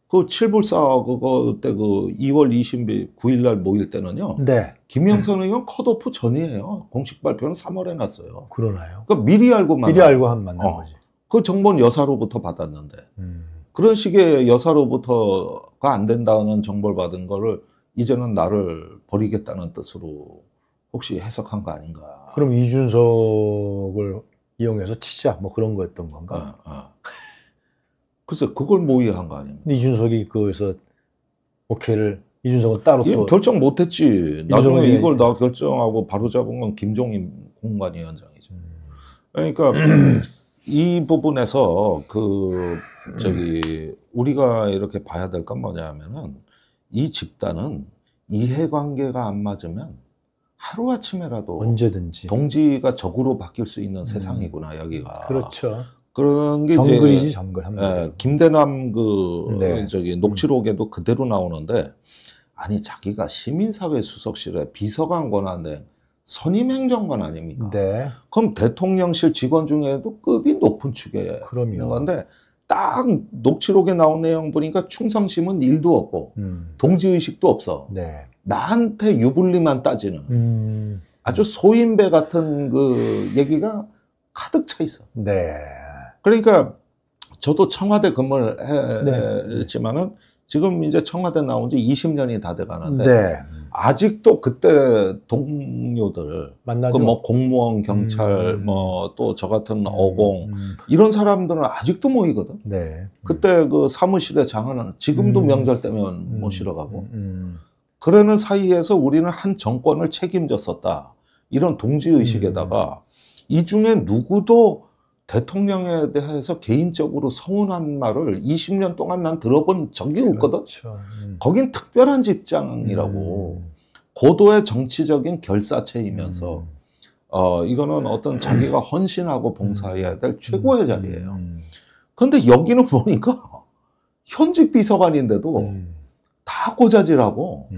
[SPEAKER 2] 그 칠불사 그거 때 그 2월 29일 날 모일 때는요. 네. 김영선 의원 컷오프 전이에요. 공식 발표는 3월에 났어요.
[SPEAKER 1] 그러나요?
[SPEAKER 2] 그러니까 미리 알고
[SPEAKER 1] 만 미리 알고 한 만난
[SPEAKER 2] 어.
[SPEAKER 1] 거지.
[SPEAKER 2] 그 정보는 여사로부터 받았는데 음. 그런 식의 여사로부터가 안 된다는 정보를 받은 거를 이제는 나를 버리겠다는 뜻으로 혹시 해석한 거 아닌가?
[SPEAKER 1] 그럼 이준석을 이용해서 치자 뭐 그런 거였던 건가? 어, 어.
[SPEAKER 2] 글쎄 그걸 모의한 거 아닙니까?
[SPEAKER 1] 이준석이 그거에서 오케이를 이준석은 따로 또
[SPEAKER 2] 결정 못했지. 나중에 이걸 다 결정하고 바로 잡은 건 김종인 공관위원장이죠. 음. 그러니까 이 부분에서 그 저기 우리가 이렇게 봐야 될 건 뭐냐면은 이 집단은 이해관계가 안 맞으면 하루 아침에라도
[SPEAKER 1] 언제든지
[SPEAKER 2] 동지가 적으로 바뀔 수 있는 음. 세상이구나 여기가.
[SPEAKER 1] 그렇죠.
[SPEAKER 2] 그런 게
[SPEAKER 1] 정글이지 정글 한
[SPEAKER 2] 예, 김대남 그 네. 저기 녹취록에도 음. 그대로 나오는데 아니 자기가 시민사회 수석실에 비서관 권한대 선임 행정관 아닙니까? 네. 그럼 대통령실 직원 중에도 급이 높은 축에 그럼요. 있는 건데 딱 녹취록에 나온 내용 보니까 충성심은 일도 없고 음. 동지의식도 없어. 네. 나한테 유불리만 따지는 음. 아주 소인배 같은 그 얘기가 가득 차 있어. 네. 그러니까 저도 청와대 근무를 네. 했지만은 지금 이제 청와대 나온 지 20년이 다 돼 가는데 네. 아직도 그때 동료들 그뭐 공무원, 경찰, 음. 뭐또 저 같은 음. 어공 음. 이런 사람들은 아직도 모이거든. 네. 그때 그 사무실에 장하는 지금도 음. 명절 때면 모시러 음. 가고. 음. 그러는 사이에서 우리는 한 정권을 책임졌었다. 이런 동지 의식에다가 이 중에 누구도 대통령에 대해서 개인적으로 서운한 말을 20년 동안 난 들어본 적이 없거든. 그렇죠. 음. 거긴 특별한 직장이라고 음. 고도의 정치적인 결사체이면서 음. 어 이거는 어떤 자기가 헌신하고 봉사해야 될 최고의 음. 자리예요. 음. 근데 여기는 보니까 현직 비서관인데도 음. 다 고자질하고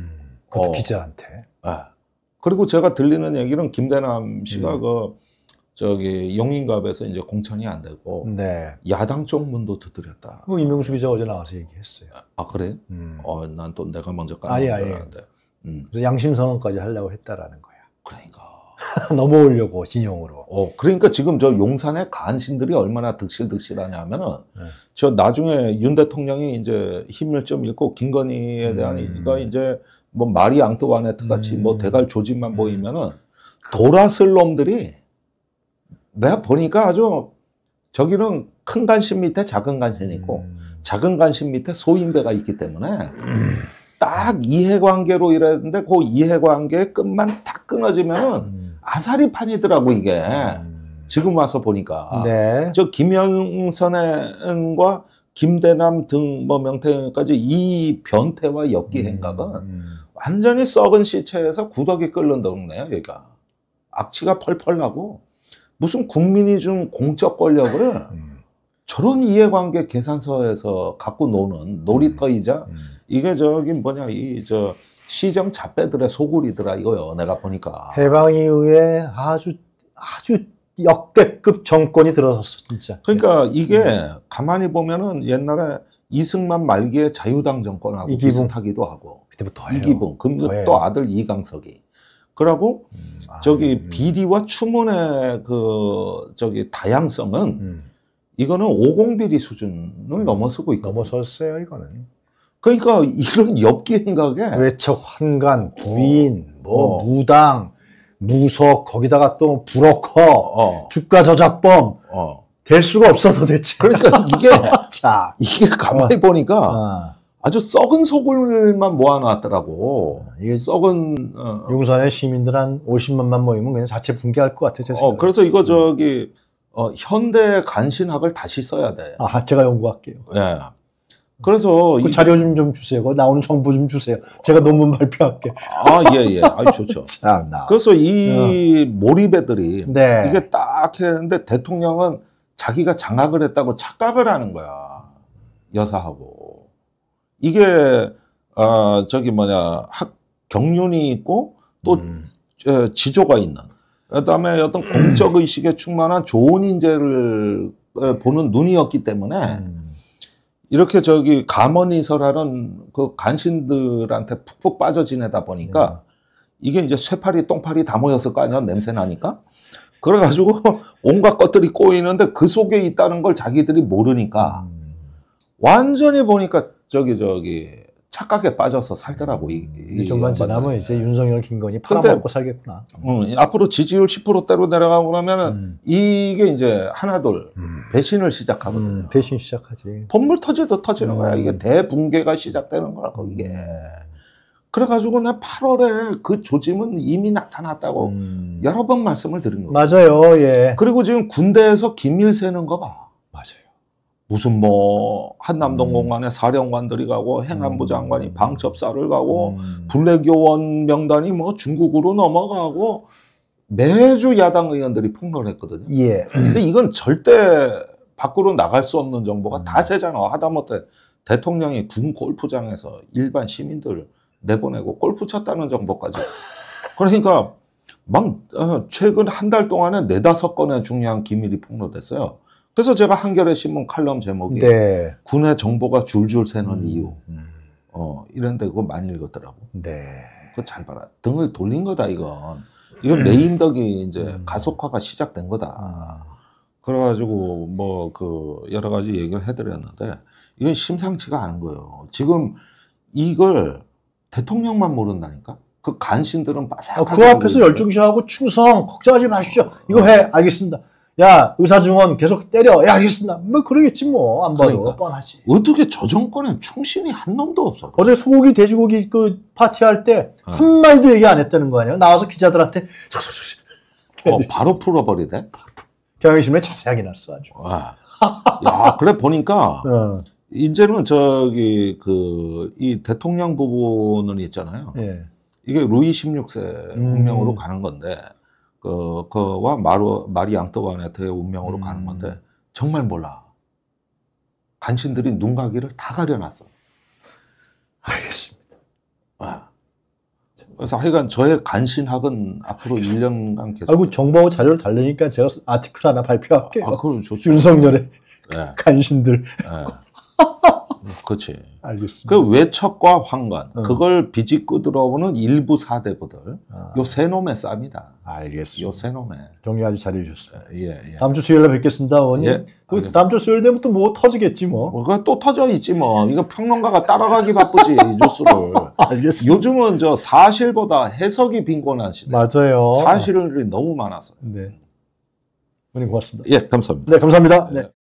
[SPEAKER 1] 그것도 어, 기자한테. 네.
[SPEAKER 2] 그리고 제가 들리는 얘기는 김대남 씨가 그 저기 용인갑에서 이제 공천이 안 되고 네. 야당 쪽 문도 두드렸다.
[SPEAKER 1] 그 이명수 기자 어제 나와서 얘기했어요.
[SPEAKER 2] 아 그래? 음. 어난 또 내가 먼저 까는 줄 알았는데.
[SPEAKER 1] 음. 그래서 양심 선언까지 하려고 했다라는 거야.
[SPEAKER 2] 그러니까
[SPEAKER 1] 넘어오려고 진영으로.
[SPEAKER 2] 어 그러니까 지금 저 용산의 간신들이 얼마나 득실득실하냐면은 네. 저 나중에 윤 대통령이 이제 힘을 좀 잃고 김건희에 대한 음. 이거 이제 뭐 마리 앙뚜와네트 같이 뭐 음. 뭐 대갈 조짐만 음. 보이면은 돌아설 놈들이 내가 보니까 아주 저기는 큰 간신 밑에 작은 간신이 있고 음. 작은 간신 밑에 소인배가 있기 때문에 음. 딱 이해관계로 이랬는데 그 이해관계의 끝만 딱 끊어지면은 음. 아사리판이더라고 이게 음. 지금 와서 보니까 네. 저 김영선과 김대남 등 뭐 명태까지 이 변태와 엽기 음. 행각은 음. 완전히 썩은 시체에서 구더기 끓는 동네야 여기가 악취가 펄펄 나고 무슨 국민이 준 공적 권력을 음. 저런 이해관계 계산서에서 갖고 노는 놀이터이자 음. 음. 이게 저기 뭐냐 이 저 시정 잡배들의 소굴이더라 이거요 내가 보니까
[SPEAKER 1] 해방 이 후에 아주 아주 역대급 정권이 들어섰어 진짜
[SPEAKER 2] 그러니까 이게 음. 가만히 보면은 옛날에 이승만 말기에 자유당 정권하고. 비슷하기도 하고
[SPEAKER 1] 그때부터
[SPEAKER 2] 이기붕 그또 아들 이강석이 그러고 음. 아, 저기 음. 비리와 추문의 그 저기 다양성은 음. 이거는 오공비리 수준을 음. 넘어서고 있거든요.
[SPEAKER 1] 넘어섰어요, 이거는.
[SPEAKER 2] 그러니까 이런 엽기 행각에
[SPEAKER 1] 외척 환관, 부인, 어. 뭐 어. 무당, 무석 거기다가 또 브로커, 어. 주가 저작범 어. 될 수가 없어 도대체.
[SPEAKER 2] 그러니까 이게 자 이게 가만히 어. 보니까 어. 아주 썩은 소굴만 모아놨더라고. 이게 썩은
[SPEAKER 1] 어. 용산의 시민들 한 50만만 모이면 그냥 자체 붕괴할 것 같아. 제
[SPEAKER 2] 어, 그래서 이거 저기 어, 현대 간신학을 다시 써야 돼.
[SPEAKER 1] 아, 제가 연구할게요.
[SPEAKER 2] 예. 그래서
[SPEAKER 1] 그 자료 좀 좀 주세요. 그 나오는 정보 좀 주세요. 제가 논문 발표할게.
[SPEAKER 2] 아, 예, 예. 아주 좋죠. 참나. 그래서 이 어. 몰입애들이 네. 이게 딱 했는데 대통령은 자기가 장악을 했다고 착각을 하는 거야. 여사하고. 이게, 아, 저기 뭐냐, 학, 경륜이 있고 또
[SPEAKER 1] 음.
[SPEAKER 2] 어, 지조가 있는. 그 다음에 어떤 공적 의식에 충만한 좋은 인재를 어, 보는 눈이었기 때문에
[SPEAKER 1] 음.
[SPEAKER 2] 이렇게 저기 가머니설하는 그 간신들한테 푹푹 빠져 지내다 보니까 이게 이제 쇠파리 똥파리 다 모였을 거 아니야 냄새 나니까 그래가지고 온갖 것들이 꼬이는데 그 속에 있다는 걸 자기들이 모르니까
[SPEAKER 1] 음.
[SPEAKER 2] 완전히 보니까 저기 저기 착각에 빠져서 살더라고 이,
[SPEAKER 1] 이이 좀만. 지나면 이제 윤석열, 김건희 팔아먹고 살겠구나.
[SPEAKER 2] 음, 앞으로 지지율 10%대로 내려가고 그러면 은
[SPEAKER 1] 음.
[SPEAKER 2] 이게 이제 하나둘 배신을 시작하거든요.
[SPEAKER 1] 음, 배신 시작하지.
[SPEAKER 2] 돈물 터지도 터지는 거야.
[SPEAKER 1] 음.
[SPEAKER 2] 이게 대붕괴가 시작되는 거라고 이게. 그래가지고 나 8월에 그 조짐은 이미 나타났다고
[SPEAKER 1] 음.
[SPEAKER 2] 여러 번 말씀을 드린 거예요.
[SPEAKER 1] 맞아요, 예.
[SPEAKER 2] 그리고 지금 군대에서 기밀 세는 거 봐.
[SPEAKER 1] 맞아요.
[SPEAKER 2] 무슨 뭐 한남동공안에 사령관들이 가고 행안부
[SPEAKER 1] 음.
[SPEAKER 2] 장관이 방첩사를 가고
[SPEAKER 1] 음.
[SPEAKER 2] 블랙요원 명단이 뭐 중국으로 넘어가고 매주 야당 의원들이 폭로했거든요.
[SPEAKER 1] 예.
[SPEAKER 2] 근데 이건 절대 밖으로 나갈 수 없는 정보가
[SPEAKER 1] 음.
[SPEAKER 2] 다 세잖아. 하다못해 대통령이 군 골프장에서 일반 시민들 내보내고 골프 쳤다는 정보까지. 그러니까 막 어, 최근 한 달 동안에 네다섯 건의 중요한 기밀이 폭로됐어요. 그래서 제가 한겨레 신문 칼럼 제목이
[SPEAKER 1] 네.
[SPEAKER 2] 군의 정보가 줄줄 새는
[SPEAKER 1] 음.
[SPEAKER 2] 이유.
[SPEAKER 1] 음.
[SPEAKER 2] 어, 이런 데 그거 많이 읽었더라고.
[SPEAKER 1] 네.
[SPEAKER 2] 그거 잘 봐라. 등을 돌린 거다, 이건. 이건 레임덕이 이제
[SPEAKER 1] 음.
[SPEAKER 2] 가속화가 시작된 거다.
[SPEAKER 1] 아.
[SPEAKER 2] 그래가지고 뭐 그 여러 가지 얘기를 해드렸는데 이건 심상치가 않은 거예요. 지금 이걸 대통령만 모른다니까? 그 간신들은
[SPEAKER 1] 아,
[SPEAKER 2] 빠삭하게
[SPEAKER 1] 그 앞에서. 열중시하고 충성 걱정하지 마십시오. 이거 해 알겠습니다. 야 의사 증원 계속 때려. 야 알겠습니다. 뭐 그러겠지 뭐 안 봐도
[SPEAKER 2] 그러니까.
[SPEAKER 1] 뻔하지.
[SPEAKER 2] 어떻게 저 정권엔 충신이 한 놈도 없어.
[SPEAKER 1] 어제 소고기 돼지고기 그 파티할 때
[SPEAKER 2] 어.
[SPEAKER 1] 한 마디도 얘기 안 했다는 거 아니에요? 나와서 기자들한테
[SPEAKER 2] 어, 바로 풀어버리대.
[SPEAKER 1] 경향신문에 자세하게 났어 아주.
[SPEAKER 2] 와. 야, 그래 보니까
[SPEAKER 1] 어,
[SPEAKER 2] 이제는 저기 그 이 대통령 부분은 있잖아요.
[SPEAKER 1] 예.
[SPEAKER 2] 이게 루이 16세
[SPEAKER 1] 음.
[SPEAKER 2] 운명으로 가는 건데 그 그와 마루 마리 앙토와네트의 운명으로
[SPEAKER 1] 음.
[SPEAKER 2] 가는 건데 정말 몰라. 간신들이 눈가기를 다 가려놨어.
[SPEAKER 1] 알겠습니다.
[SPEAKER 2] 아. 그래서 하여간 저의 간신학은 앞으로 1년간 계속.
[SPEAKER 1] 아이고 정보하고 자료를 달래니까 제가 아티클 하나 발표할게요.
[SPEAKER 2] 아, 그럼 좋죠.
[SPEAKER 1] 윤석열의
[SPEAKER 2] 예,
[SPEAKER 1] 간신들.
[SPEAKER 2] 예. 그렇지.
[SPEAKER 1] 알겠습니다.
[SPEAKER 2] 그 외척과 황관,
[SPEAKER 1] 어.
[SPEAKER 2] 그걸 비집고 들어오는 일부 사대부들,
[SPEAKER 1] 아,
[SPEAKER 2] 요세 놈의 쌈이다.
[SPEAKER 1] 알겠습니다.
[SPEAKER 2] 요세 놈의.
[SPEAKER 1] 정리 아주 잘해 주셨어요.
[SPEAKER 2] 예, 예.
[SPEAKER 1] 다음 주 수요일에 뵙겠습니다, 어머니.
[SPEAKER 2] 예,
[SPEAKER 1] 그. 다음 주 수요일 되부터 뭐 터지겠지 뭐.
[SPEAKER 2] 뭐, 그거 또 터져 있지 뭐. 이거 평론가가 따라가기 바쁘지, 이 뉴스를.
[SPEAKER 1] 알겠습니다.
[SPEAKER 2] 요즘은 저 사실보다 해석이 빈곤한 시대.
[SPEAKER 1] 맞아요.
[SPEAKER 2] 사실이 너무 많아서.
[SPEAKER 1] 네. 어머니 고맙습니다.
[SPEAKER 2] 예, 감사합니다.
[SPEAKER 1] 네, 감사합니다. 네.
[SPEAKER 2] 예.